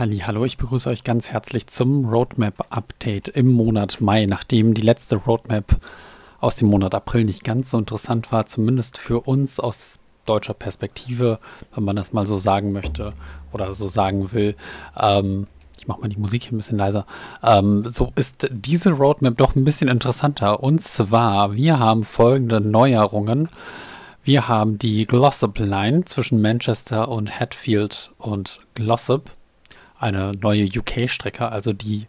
Hallo, ich begrüße euch ganz herzlich zum Roadmap-Update im Monat Mai, nachdem die letzte Roadmap aus dem Monat April nicht ganz so interessant war, zumindest für uns aus deutscher Perspektive, wenn man das mal so sagen möchte oder so sagen will. Ähm, ich mache mal die Musik hier ein bisschen leiser. Ähm, so ist diese Roadmap doch ein bisschen interessanter. Und zwar, wir haben folgende Neuerungen. Wir haben die Glossop Line zwischen Manchester und Hatfield und Glossop. Eine neue UK-Strecke, also die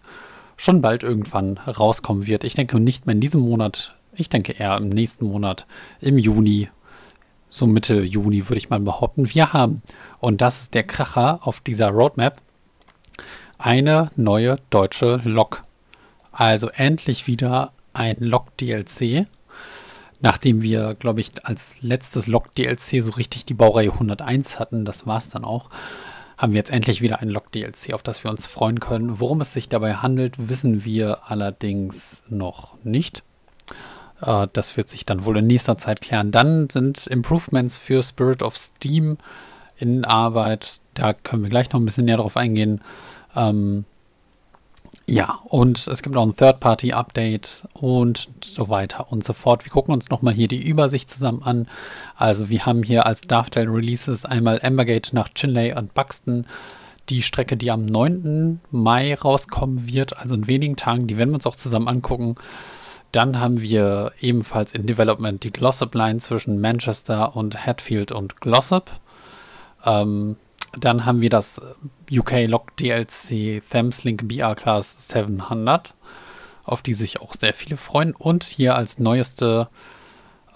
schon bald irgendwann rauskommen wird. Ich denke nicht mehr in diesem Monat, ich denke eher im nächsten Monat, im Juni, so Mitte Juni würde ich mal behaupten. Wir haben, und das ist der Kracher auf dieser Roadmap, eine neue deutsche Lok. Also endlich wieder ein Lok-DLC. Nachdem wir, glaube ich, als letztes Lok-DLC so richtig die Baureihe 101 hatten, das war es dann auch, haben wir jetzt endlich wieder ein Lok-DLC, auf das wir uns freuen können. Worum es sich dabei handelt, wissen wir allerdings noch nicht. Äh, das wird sich dann wohl in nächster Zeit klären. Dann sind Improvements für Spirit of Steam in Arbeit. Da können wir gleich noch ein bisschen näher drauf eingehen. Ähm, ja, und es gibt noch ein Third-Party-Update und so weiter und so fort. Wir gucken uns nochmal hier die Übersicht zusammen an. Also wir haben hier als Dovetail-Releases einmal Embergate nach Chinley und Buxton. Die Strecke, die am 9. Mai rauskommen wird, also in wenigen Tagen, die werden wir uns auch zusammen angucken. Dann haben wir ebenfalls in Development die Glossop Line zwischen Manchester und Hatfield und Glossop. Ähm, dann haben wir das UK Lock DLC Thameslink BR Class 700, auf die sich auch sehr viele freuen. Und hier als neueste,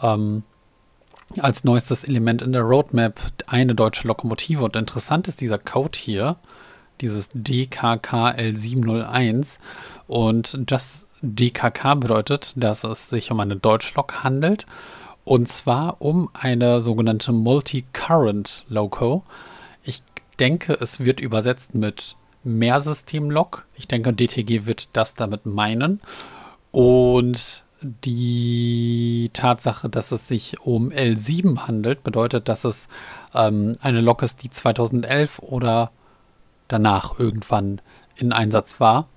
ähm, als neuestes Element in der Roadmap eine deutsche Lokomotive. Und interessant ist dieser Code hier, dieses DKKL701. Und das DKK bedeutet, dass es sich um eine Deutschlok handelt. Und zwar um eine sogenannte Multi-Current Loco denke, es wird übersetzt mit Mehrsystem-Log. Ich denke, DTG wird das damit meinen. Und die Tatsache, dass es sich um L7 handelt, bedeutet, dass es ähm, eine Lok ist, die 2011 oder danach irgendwann in Einsatz war.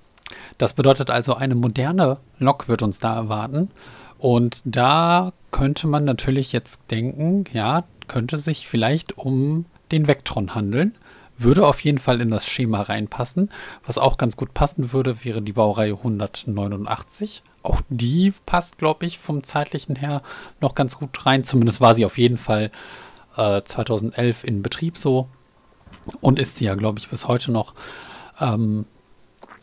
Das bedeutet also, eine moderne Lok wird uns da erwarten. Und da könnte man natürlich jetzt denken, ja, könnte sich vielleicht um den Vectron handeln. Würde auf jeden Fall in das Schema reinpassen. Was auch ganz gut passen würde, wäre die Baureihe 189. Auch die passt, glaube ich, vom zeitlichen her noch ganz gut rein. Zumindest war sie auf jeden Fall äh, 2011 in Betrieb so. Und ist sie ja, glaube ich, bis heute noch. Ähm,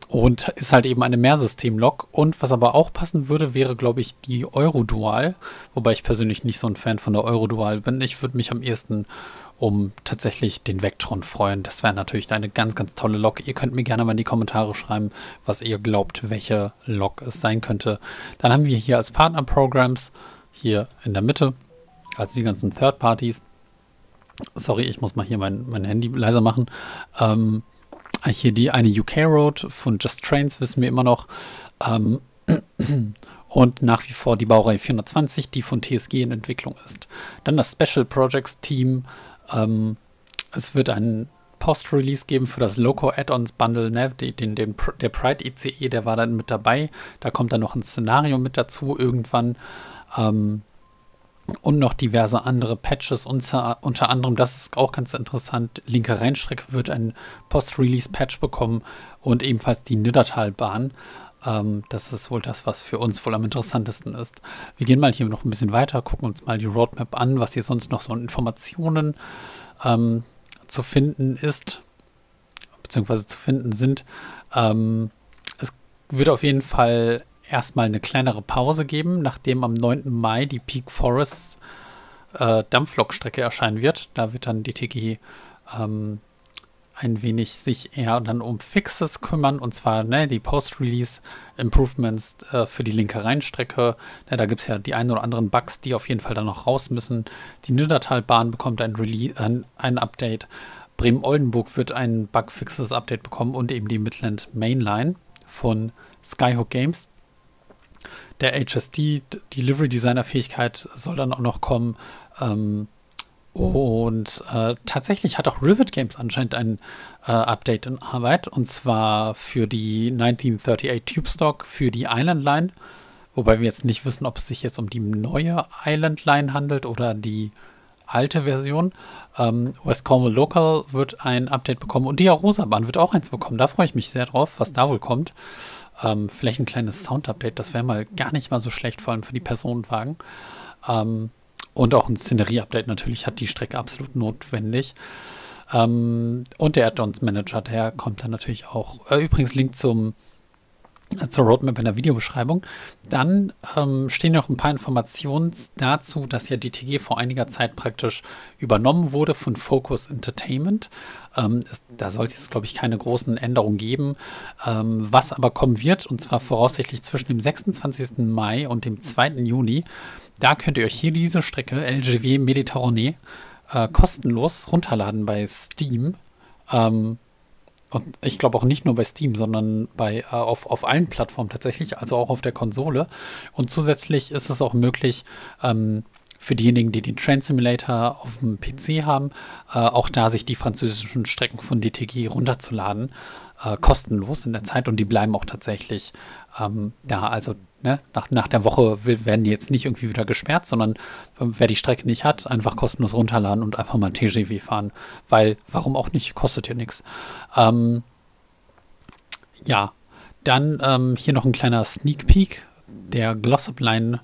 und ist halt eben eine Mehrsystem-Lok. Und was aber auch passen würde, wäre, glaube ich, die Eurodual. Wobei ich persönlich nicht so ein Fan von der Eurodual bin. Ich würde mich am ehesten um tatsächlich den Vectron freuen. Das wäre natürlich eine ganz, ganz tolle Lok. Ihr könnt mir gerne mal in die Kommentare schreiben, was ihr glaubt, welche Lok es sein könnte. Dann haben wir hier als Partner-Programs hier in der Mitte, also die ganzen Third Parties. Sorry, ich muss mal hier mein, mein Handy leiser machen. Ähm, hier die eine UK Road von Just Trains wissen wir immer noch. Ähm, und nach wie vor die Baureihe 420, die von TSG in Entwicklung ist. Dann das Special Projects Team ähm, es wird ein Post-Release geben für das Loco Add-ons Bundle, ne? den, den, der Pride ICE, der war dann mit dabei. Da kommt dann noch ein Szenario mit dazu irgendwann. Ähm, und noch diverse andere Patches, unter, unter anderem, das ist auch ganz interessant, linke Rheinstrecke wird ein Post-Release-Patch bekommen und ebenfalls die Niddertalbahn. Ähm, das ist wohl das, was für uns wohl am interessantesten ist. Wir gehen mal hier noch ein bisschen weiter, gucken uns mal die Roadmap an, was hier sonst noch so an Informationen ähm, zu finden ist, beziehungsweise zu finden sind. Ähm, es wird auf jeden Fall erstmal eine kleinere Pause geben, nachdem am 9. Mai die Peak Forest äh, Dampflokstrecke erscheinen wird. Da wird dann DTG ähm, ein wenig sich eher dann um Fixes kümmern und zwar ne, die Post-Release Improvements äh, für die linke Rheinstrecke. Ja, da gibt es ja die ein oder anderen Bugs, die auf jeden Fall dann noch raus müssen. Die Niddertalbahn bekommt ein, Release, ein, ein Update. Bremen-Oldenburg wird ein Bug-Fixes-Update bekommen und eben die Midland Mainline von Skyhook Games. Der HSD Delivery Designer Fähigkeit soll dann auch noch kommen. Ähm, Und äh, tatsächlich hat auch Rivet Games anscheinend ein äh, Update in Arbeit. Und zwar für die 1938 Tube Stock, für die Island Line. Wobei wir jetzt nicht wissen, ob es sich jetzt um die neue Island Line handelt oder die alte Version. Ähm, West Cornwall Local wird ein Update bekommen und die Arosa-Bahn wird auch eins bekommen. Da freue ich mich sehr drauf, was da wohl kommt. Ähm, vielleicht ein kleines Sound-Update, das wäre mal gar nicht mal so schlecht, vor allem für die Personenwagen. Ähm, und auch ein Szenerie-Update natürlich hat die Strecke absolut notwendig. Ähm, und der Add-ons Manager, der kommt dann natürlich auch. Äh, übrigens Link zum zur Roadmap in der Videobeschreibung. Dann ähm, stehen noch ein paar Informationen dazu, dass ja die TG vor einiger Zeit praktisch übernommen wurde von Focus Entertainment. Ähm, es, da sollte es, glaube ich, keine großen Änderungen geben. Ähm, was aber kommen wird, und zwar voraussichtlich zwischen dem 26. Mai und dem 2. Juni, da könnt ihr euch hier diese Strecke LGW Mediterranee äh, kostenlos runterladen bei Steam. Ähm, und ich glaube auch nicht nur bei Steam, sondern bei, äh, auf, auf allen Plattformen tatsächlich, also auch auf der Konsole. Und zusätzlich ist es auch möglich, ähm, für diejenigen, die den Train Simulator auf dem PC haben, äh, auch da sich die französischen Strecken von DTG runterzuladen äh, kostenlos in der Zeit und die bleiben auch tatsächlich ähm, da. Also ne, nach, nach der Woche werden die jetzt nicht irgendwie wieder gesperrt, sondern ähm, wer die Strecke nicht hat, einfach kostenlos runterladen und einfach mal TGW fahren. Weil, warum auch nicht, kostet ja nichts. Ähm, ja, dann ähm, hier noch ein kleiner Sneak Peek der Glossop Line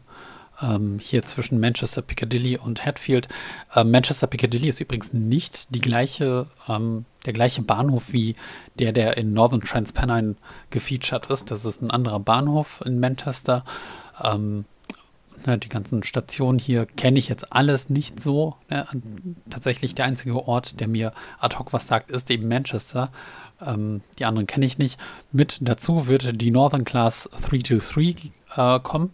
ähm, hier zwischen Manchester Piccadilly und Hatfield. Ähm, Manchester Piccadilly ist übrigens nicht die gleiche, ähm, der gleiche Bahnhof wie der, der in Northern Transpennine gefeatured ist. Das ist ein anderer Bahnhof in Manchester. Ähm, ne, die ganzen Stationen hier kenne ich jetzt alles nicht so. Ne? Tatsächlich der einzige Ort, der mir ad hoc was sagt, ist eben Manchester. Ähm, die anderen kenne ich nicht. Mit dazu wird die Northern Class 323 äh, kommen.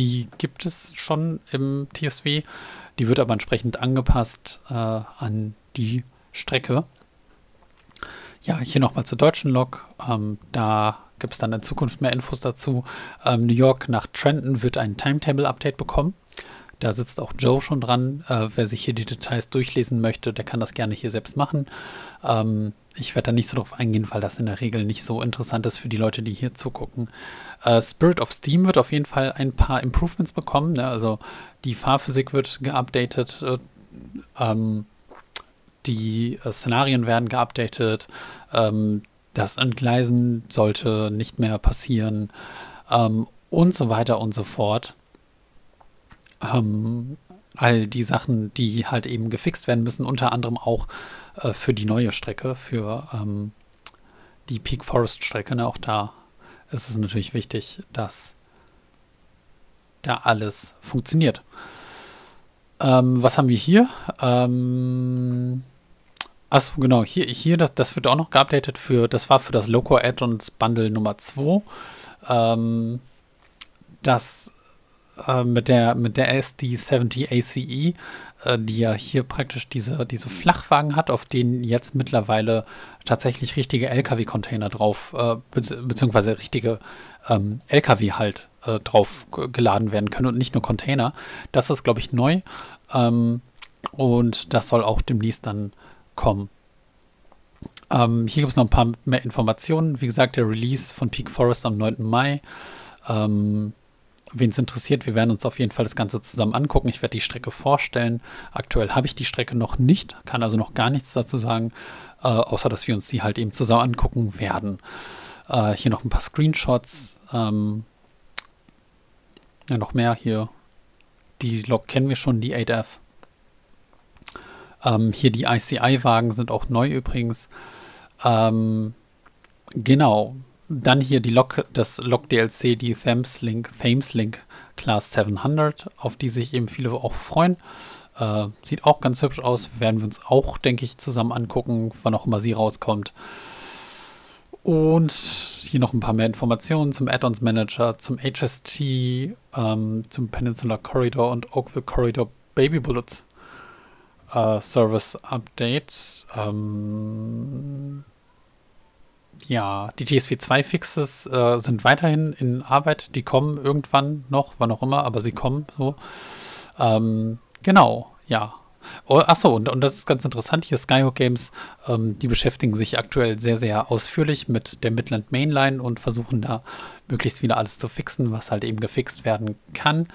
Die gibt es schon im TSW. Die wird aber entsprechend angepasst äh, an die Strecke. Ja, hier nochmal zur deutschen Lok. Ähm, da gibt es dann in Zukunft mehr Infos dazu. Ähm, New York nach Trenton wird ein Timetable-Update bekommen. Da sitzt auch Joe schon dran. Äh, wer sich hier die Details durchlesen möchte, der kann das gerne hier selbst machen. Ähm, ich werde da nicht so drauf eingehen, weil das in der Regel nicht so interessant ist für die Leute, die hier zugucken. Äh, Spirit of Steam wird auf jeden Fall ein paar Improvements bekommen. Ne? Also die Fahrphysik wird geupdatet. Äh, ähm, die äh, Szenarien werden geupdatet. Ähm, das Entgleisen sollte nicht mehr passieren. Ähm, und so weiter und so fort. Ähm, all die Sachen, die halt eben gefixt werden müssen, unter anderem auch äh, für die neue Strecke, für ähm, die Peak Forest Strecke. Ne? Auch da ist es natürlich wichtig, dass da alles funktioniert. Ähm, was haben wir hier? Ähm, achso, genau, hier, hier das, das wird auch noch geupdatet für, das war für das Loco Add-ons Bundle Nummer 2. Ähm, das äh, mit der, mit der SD70 ACE, äh, die ja hier praktisch diese, diese Flachwagen hat, auf denen jetzt mittlerweile tatsächlich richtige LKW-Container drauf, äh, be beziehungsweise richtige ähm, LKW halt äh, drauf geladen werden können und nicht nur Container. Das ist, glaube ich, neu. Ähm, und das soll auch demnächst dann kommen. Ähm, hier gibt es noch ein paar mehr Informationen. Wie gesagt, der Release von Peak Forest am 9. Mai. Ähm, Wen es interessiert, wir werden uns auf jeden Fall das Ganze zusammen angucken. Ich werde die Strecke vorstellen. Aktuell habe ich die Strecke noch nicht, kann also noch gar nichts dazu sagen, äh, außer dass wir uns die halt eben zusammen angucken werden. Äh, hier noch ein paar Screenshots. Ähm, ja, noch mehr hier. Die Lok kennen wir schon, die 8F. Ähm, hier die ICI-Wagen sind auch neu übrigens. Ähm, genau, dann hier die Lok, das Lok-DLC, die Thameslink, Thameslink Class 700, auf die sich eben viele auch freuen. Äh, sieht auch ganz hübsch aus. Werden wir uns auch, denke ich, zusammen angucken, wann auch immer sie rauskommt. Und hier noch ein paar mehr Informationen zum Add-ons Manager, zum HST, ähm, zum Peninsula Corridor und Oakville Corridor Baby Bullets äh, Service Update. Ähm, ja, die TSV 2 Fixes äh, sind weiterhin in Arbeit. Die kommen irgendwann noch, wann auch immer, aber sie kommen so. Ähm, genau, ja. Oh, achso, und, und das ist ganz interessant. Hier Skyhook Games, ähm, die beschäftigen sich aktuell sehr, sehr ausführlich mit der Midland Mainline und versuchen da möglichst wieder alles zu fixen, was halt eben gefixt werden kann.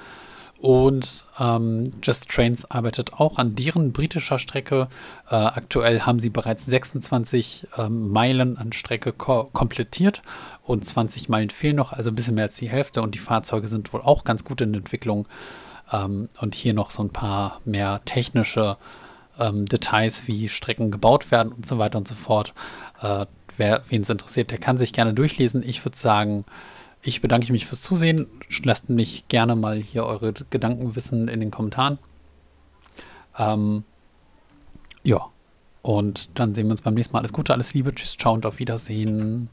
Und ähm, Just Trains arbeitet auch an deren britischer Strecke. Äh, aktuell haben sie bereits 26 ähm, Meilen an Strecke ko komplettiert und 20 Meilen fehlen noch, also ein bisschen mehr als die Hälfte. Und die Fahrzeuge sind wohl auch ganz gut in Entwicklung. Ähm, und hier noch so ein paar mehr technische ähm, Details, wie Strecken gebaut werden und so weiter und so fort. Äh, wer wen es interessiert, der kann sich gerne durchlesen. Ich würde sagen, ich bedanke mich fürs Zusehen. Lasst mich gerne mal hier eure Gedanken wissen in den Kommentaren. Ähm, ja, und dann sehen wir uns beim nächsten Mal. Alles Gute, alles Liebe, tschüss, ciao und auf Wiedersehen.